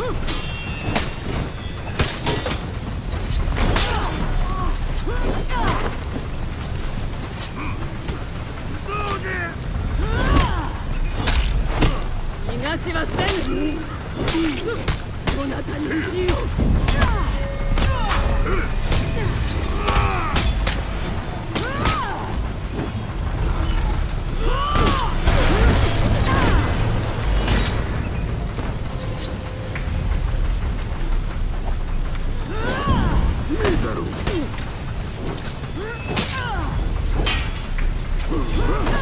逃がしはせん。こなたに死を Woo!